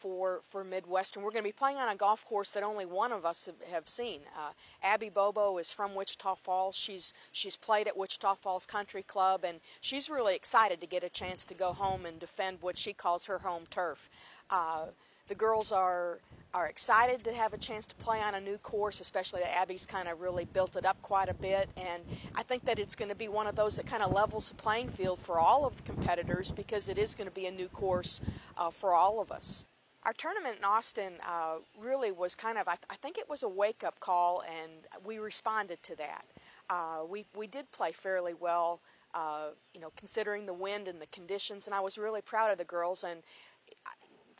for, for Midwestern. We're going to be playing on a golf course that only one of us have, have seen. Uh, Abby Bobo is from Wichita Falls. She's, she's played at Wichita Falls Country Club, and she's really excited to get a chance to go home and defend what she calls her home turf. Uh, the girls are are excited to have a chance to play on a new course, especially that Abby's kind of really built it up quite a bit. And I think that it's going to be one of those that kind of levels the playing field for all of the competitors because it is going to be a new course uh, for all of us. Our tournament in Austin uh, really was kind of, I, th- I, think it was a wake up call, and we responded to that. Uh, we, we did play fairly well. Uh, you know, considering the wind and the conditions, and I was really proud of the girls. And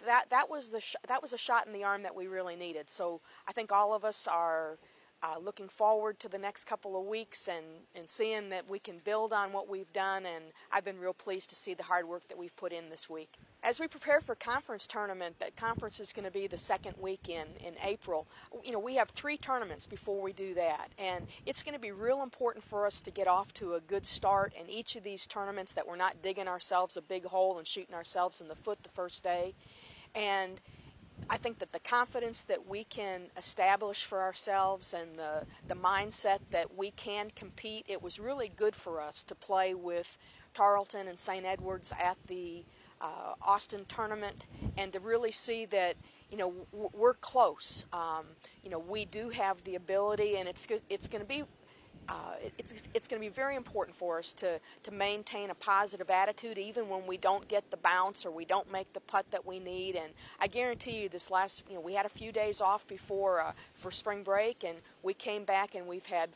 that that was the that was a shot in the arm that we really needed. So I think all of us are uh, looking forward to the next couple of weeks and, and seeing that we can build on what we've done. And I've been real pleased to see the hard work that we've put in this week. As we prepare for conference tournament, that conference is going to be the second week in, in April. You know, we have three tournaments before we do that. And it's going to be real important for us to get off to a good start in each of these tournaments that we're not digging ourselves a big hole and shooting ourselves in the foot the first day. And I think that the confidence that we can establish for ourselves and the, the mindset that we can compete, it was really good for us to play with Tarleton and St. Edwards at the uh, Austin tournament and to really see that you know we're close. Um, you know we do have the ability, and it's it's going to be uh, it's, it's going to be very important for us to, to maintain a positive attitude even when we don't get the bounce or we don't make the putt that we need. And I guarantee you, this last, you know, we had a few days off before uh, for spring break, and we came back and we've had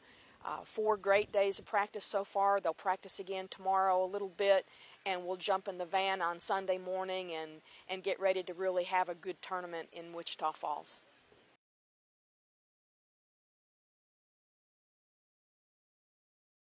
uh, four great days of practice so far. They'll practice again tomorrow a little bit, and we'll jump in the van on Sunday morning and, and get ready to really have a good tournament in Wichita Falls.